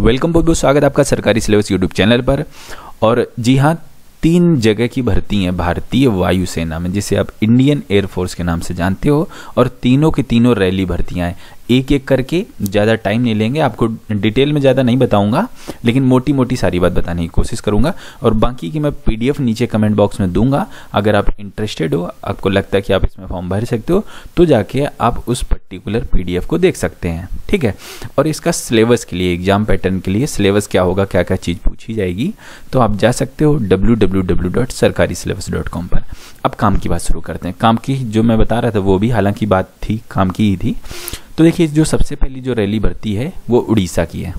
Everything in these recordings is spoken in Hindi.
वेलकम बहुत बहुत स्वागत आपका सरकारी सिलेबस यूट्यूब चैनल पर। और जी हाँ तीन जगह की भर्ती है, भारतीय वायुसेना में, जिसे आप इंडियन एयरफोर्स के नाम से जानते हो, और तीनों के तीनों रैली भर्तियाँ हैं। एक एक करके ज़्यादा टाइम नहीं लेंगे। आपको डिटेल में ज़्यादा नहीं बताऊँगा, लेकिन मोटी मोटी सारी बात बताने की कोशिश करूँगा। और बाकी की मैं पीडीएफ नीचे कमेंट बॉक्स में दूँगा। अगर आप इंटरेस्टेड हो, आपको लगता है कि आप इसमें फॉर्म भर सकते हो तो जाके आप उस पर्टिकुलर पीडीएफ को देख सकते हैं। ठीक है? और इसका सिलेबस के लिए एग्ज़ाम पैटर्न के लिए सिलेबस क्या होगा क्या क्या चीज़ पूछी जाएगी तो आप जा सकते हो डब्ल्यू पर। अब काम की बात शुरू करते हैं। काम की जो मैं बता रहा था, वो भी हालाँकि बात थी, काम की ही थी। तो देखिए, जो सबसे पहली जो रैली भर्ती है, वो उड़ीसा की है।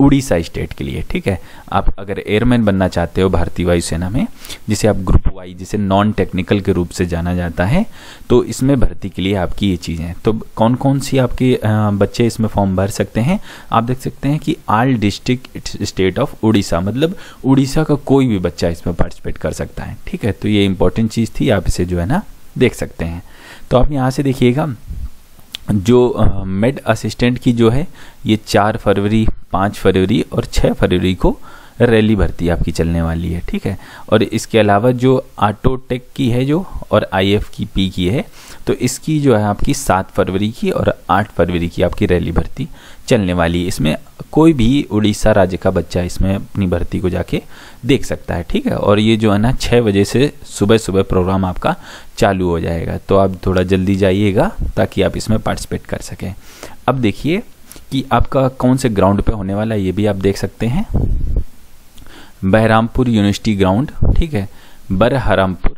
उड़ीसा स्टेट के लिए, ठीक है? आप अगर एयरमैन बनना चाहते हो भारतीय वायुसेना में, जिसे आप ग्रुप वाई, जिसे नॉन टेक्निकल के रूप से जाना जाता है तो इसमें भर्ती के लिए आपकी ये चीज़ें तो कौन कौन सी आपके बच्चे इसमें फॉर्म भर सकते हैं? आप देख सकते हैं कि all district state of Orissa मतलब उड़ीसा का कोई भी बच्चा इसमें पार्टिसिपेट कर सकता है, ठीक है? तो ये इंपॉर्टेंट चीज़ थी, आप इसे जो है ना, देख सकते हैं। तो आप यहाँ से देखिएगा जो मेड असिस्टेंट की जो है, ये चार फरवरी, पाँच फरवरी और छः फरवरी को रैली भर्ती आपकी चलने वाली है, ठीक है? और इसके अलावा जो ऑटोटेक की है जो, और आईएफ की, पी की है तो इसकी जो है आपकी सात फरवरी की और आठ फरवरी की आपकी रैली भर्ती चलने वाली है। इसमें कोई भी उड़ीसा राज्य का बच्चा इसमें अपनी भर्ती को जाके देख सकता है, ठीक है? और ये जो है ना छः बजे से सुबह सुबह प्रोग्राम आपका चालू हो जाएगा तो आप थोड़ा जल्दी जाइएगा ताकि आप इसमें पार्टिसिपेट कर सकें। अब देखिए कि आपका कौन से ग्राउंड पे होने वाला है, ये भी आप देख सकते हैं। बहरामपुर यूनिवर्सिटी ग्राउंड, ठीक है? बरहरामपुर,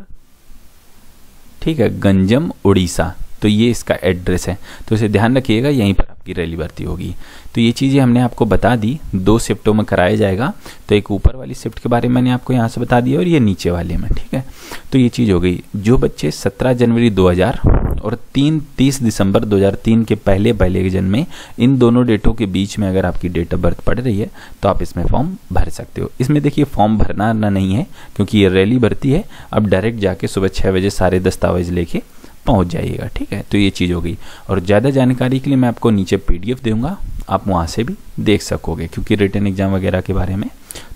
ठीक है? गंजम उड़ीसा तो ये इसका एड्रेस है। तो इसे ध्यान रखिएगा, यहीं पर आपकी रैली भर्ती होगी। तो ये चीज़ें हमने आपको बता दी। दो शिफ्टों में कराया जाएगा। तो एक ऊपर वाली शिफ्ट के बारे में मैंने आपको यहाँ से बता दिया और ये नीचे वाले में, ठीक है? तो ये चीज़ हो गई। जो बच्चे 17 जनवरी 2000 और तीन तीस दिसंबर 2003 के पहले पहले जन्म में, इन दोनों डेटों के बीच में अगर आपकी डेट ऑफ़ बर्थ पड़ रही है तो आप इसमें फॉर्म भर सकते हो। इसमें देखिए, फॉर्म भरना ना नहीं है, क्योंकि ये रैली भरती है। अब डायरेक्ट जाके सुबह छः बजे सारे दस्तावेज़ लेके पहुँच जाइएगा, ठीक है? तो ये चीज़ होगी और ज़्यादा जानकारी के लिए मैं आपको नीचे पीडीएफ दूँगा, आप वहाँ से भी देख सकोगे, क्योंकि रिटर्न एग्ज़ाम वगैरह के बारे में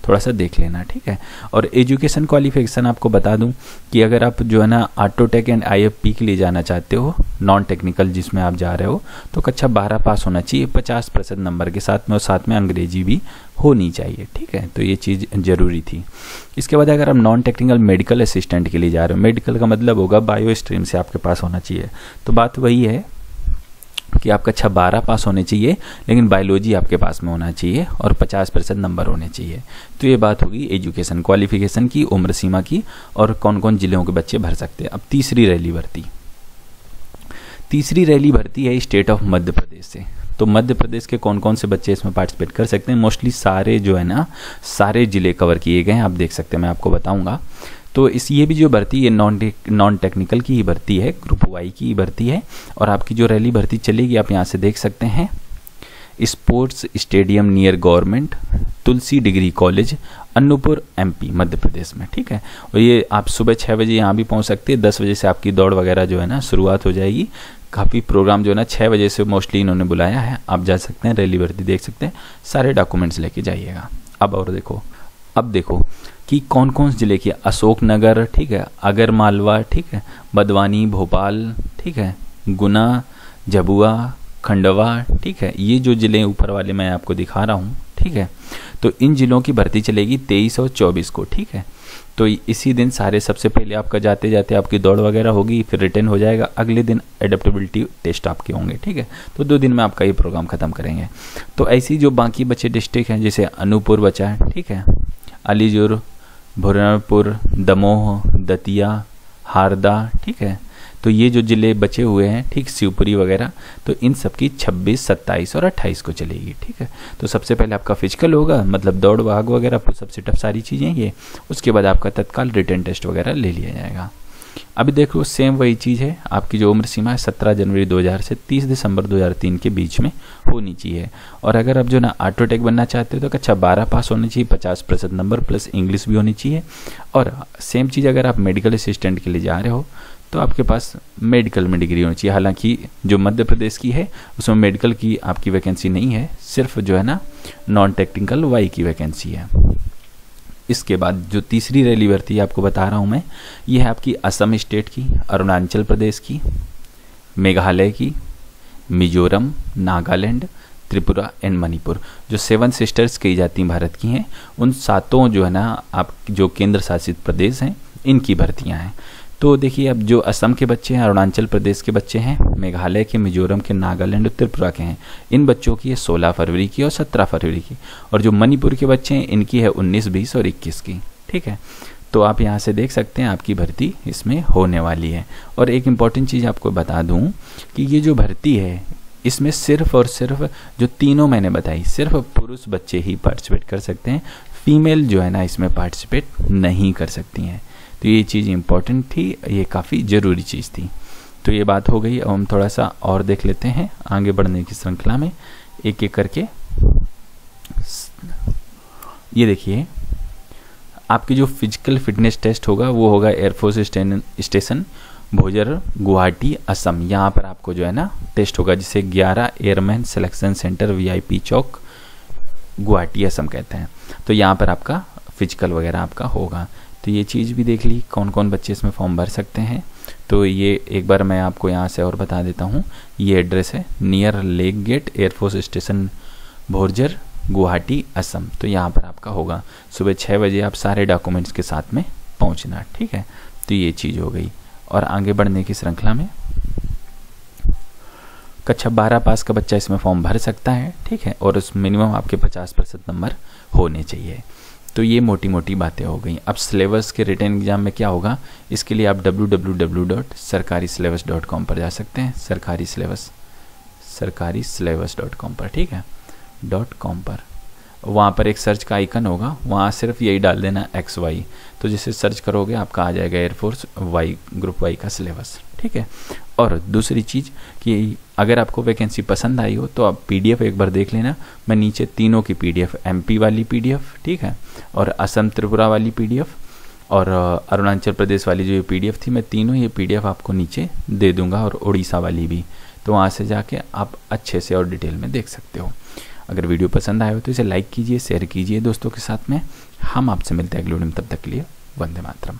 थोड़ा सा देख लेना, ठीक है? और एजुकेशन क्वालिफिकेशन आपको बता दूँ कि अगर आप जो है ना ऑटोटेक एंड आईएफपी के लिए जाना चाहते हो नॉन टेक्निकल जिसमें आप जा रहे हो तो कक्षा बारह पास होना चाहिए। पचास प्रतिशत नंबर के साथ में और साथ में अंग्रेज़ी भी होनी चाहिए, ठीक है? तो ये चीज़ ज़रूरी थी। इसके बाद अगर आप नॉन टेक्निकल मेडिकल असिस्टेंट के लिए जा रहे हो मेडिकल का मतलब होगा बायो स्ट्रीम से आपके पास होना चाहिए। तो बात वही है कि आपका कक्षा बारह पास होने चाहिए, लेकिन बायोलॉजी आपके पास में होना चाहिए और पचास प्रतिशत नंबर होने चाहिए। तो ये बात होगी एजुकेशन, क्वालिफिकेशन की, उम्र सीमा की और कौन कौन जिलों के बच्चे भर सकते हैं। अब तीसरी रैली भर्ती। तीसरी रैली भर्ती है स्टेट ऑफ़ मध्य प्रदेश से। तो मध्य प्रदेश के कौन कौन से बच्चे इसमें पार्टिसिपेट कर सकते हैं? मोस्टली सारे जो है ना, सारे ज़िले कवर किए गए हैं। आप देख सकते हैं, मैं आपको बताऊँगा। तो इस ये भी जो भर्ती, ये नॉन नॉन टेक्निकल की ही भर्ती है ग्रुप वाई की ही भर्ती है, और आपकी जो रैली भर्ती चलेगी, आप यहाँ से देख सकते हैं। Sports stadium near government Tulsi degree college Annupur MP Madhya Pradesh में, ठीक है? और ये आप सुबह छः बजे यहाँ भी पहुँच सकते हैं, दस बजे से आपकी दौड़ वगैरह जो है ना, शुरुआत हो जाएगी। काफ़ी प्रोग्राम जो है ना छः बजे से मोस्टली इन्होंने बुलाया है, आप जा सकते हैं रैली भर्ती देख सकते हैं, सारे डॉक्यूमेंट्स लेके जाइएगा। अब और देखो अब देखो कि कौन कौन से ज़िले की अशोकनगर, ठीक है अगर मालवा ठीक है, बदवानी, भोपाल, ठीक है, गुना, जबुआ, खंडवा, ठीक है, ये जो ज़िले ऊपर वाले मैं आपको दिखा रहा हूँ, ठीक है तो इन ज़िलों की भर्ती चलेगी तेईस और चौबीस को, ठीक है तो इसी दिन सारे सबसे पहले आपका जाते जाते आपकी दौड़ वगैरह होगी, फिर रिटर्न हो जाएगा, अगले दिन एडेप्टेबिलिटी टेस्ट आपके होंगे, ठीक है तो दो दिन में आपका ये प्रोग्राम ख़त्म करेंगे तो ऐसी जो बाकी बचे डिस्ट्रिक्ट हैं, जैसे अनूपुर बचा है, ठीक है अलीजुर भुरनपुर दमोह दतिया हारदा ठीक है? तो ये जो ज़िले बचे हुए हैं ठीक शिवपुरी वगैरह तो इन सब की 26, 27 और 28 को चलेगी ठीक है? तो सबसे पहले आपका फ़िज़िकल होगा मतलब दौड़ भाग वगैरह सबसे टफ सारी चीज़ें ये उसके बाद आपका तत्काल रिटर्न टेस्ट वगैरह ले लिया जाएगा। अभी देख सेम वही चीज़ है। आपकी जो उम्र सीमा है, सत्रह जनवरी 2000 से 30 दिसंबर 2003 के बीच में होनी चाहिए। और अगर आप जो ना ऑटोटेक बनना चाहते हो तो अच्छा बारह पास होनी चाहिए, पचास प्रतिशत नंबर प्लस इंग्लिश भी होनी चाहिए। और सेम चीज़ अगर आप मेडिकल असिस्टेंट के लिए जा रहे हो तो आपके पास मेडिकल में डिग्री होनी चाहिए। हालाँकि जो मध्य प्रदेश की है, उसमें मेडिकल की आपकी वैकेंसी नहीं है, सिर्फ़ जो है ना नॉन टेक्निकल वाई की वैकेंसी है। इसके बाद जो तीसरी रैली भर्ती आपको बता रहा हूँ मैं, ये है आपकी असम स्टेट की, अरुणाचल प्रदेश की, मेघालय की, मिजोरम, नागालैंड, त्रिपुरा एंड मणिपुर, जो सेवन सिस्टर्स कही जाती हैं भारत की हैं, उन सातों जो है ना, आप जो केंद्र शासित प्रदेश हैं, इनकी भर्तियाँ हैं। तो देखिए, अब जो असम के बच्चे हैं, अरुणाचल प्रदेश के बच्चे हैं, मेघालय के, मिजोरम के, नागालैंड और त्रिपुरा के हैं। इन बच्चों की है सोलह फरवरी की और सत्रह फरवरी की। और जो मणिपुर के बच्चे हैं, इनकी है उन्नीस, बीस और इक्कीस की। ठीक है? तो आप यहाँ से देख सकते हैं, आपकी भर्ती इसमें होने वाली है। और एक इंपॉर्टेंट चीज़ आपको बता दूँ कि ये जो भर्ती है, इसमें सिर्फ़ और सिर्फ़ जो तीनों मैंने बताई, सिर्फ़ पुरुष बच्चे ही पार्टिसिपेट कर सकते हैं। फीमेल जो है ना, इसमें पार्टिसिपेट नहीं कर सकती हैं। तो ये चीज़ इंपॉर्टेंट थी, ये काफ़ी ज़रूरी चीज़ थी। तो ये बात हो गई, अब हम थोड़ा सा और देख लेते हैं आगे बढ़ने की श्रृंखला में। एक एक करके। ये देखिए, आपकी जो फ़िज़िकल फिटनेस टेस्ट होगा, वो होगा air force station Borjhar Guwahati Assam यहाँ पर आपको जो है ना टेस्ट होगा जिसे 11 airman selection centre VIP Chowk Guwahati Assam कहते हैं। तो यहाँ पर आपका फ़िज़िकल वगैरह आपका होगा। तो ये चीज़ भी देख ली कौन कौन बच्चे इसमें फॉर्म भर सकते हैं। तो ये एक बार मैं आपको यहाँ से और बता देता हूँ। ये एड्रेस है near lake gate air force station Borjhar Guwahati Assam तो यहाँ पर आपका होगा। सुबह छः बजे आप सारे डॉक्यूमेंट्स के साथ में पहुँचना, ठीक है? तो ये चीज़ हो गई। और आगे बढ़ने की श्रृंखला में कक्षा बारह पास का बच्चा इसमें फॉर्म भर सकता है, ठीक है? और उस मिनिमम आपके पचास परसेंट नंबर होने चाहिए। तो ये मोटी मोटी बातें हो गई। अब सिलेबस के रिटर्न एग्ज़ाम में क्या होगा? इसके लिए आप कॉम पर जा सकते हैं। सरकारी सिलेबस सरकारी सिलेबस डॉट कॉम पर, ठीक है? डॉट कॉम पर। वहाँ पर एक सर्च का आइकन होगा। वहाँ सिर्फ़ यही डाल देना एक्स वाई तो जिसे सर्च करोगे, आपका आ जाएगा air force Y group Y का सिलेबस, ठीक है? और दूसरी चीज़ कि अगर आपको वैकेंसी पसंद आई हो तो आप पीडीएफ एक बार देख लेना। मैं नीचे तीनों की पीडीएफ एमपी वाली पीडीएफ ठीक है, और असम त्रिपुरा वाली पीडीएफ और अरुणाचल प्रदेश वाली जो ये पीडीएफ थी, मैं तीनों ये पीडीएफ आपको नीचे दे दूँगा, और उड़ीसा वाली भी। तो वहाँ से जाके आप अच्छे से और डिटेल में देख सकते हो। अगर वीडियो पसंद आए हो तो इसे लाइक कीजिए, शेयर कीजिए दोस्तों के साथ में। हम आपसे मिलते हैं अगले वीडियो में, तब तक के लिए वंदे मातरम।